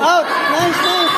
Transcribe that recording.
好男生。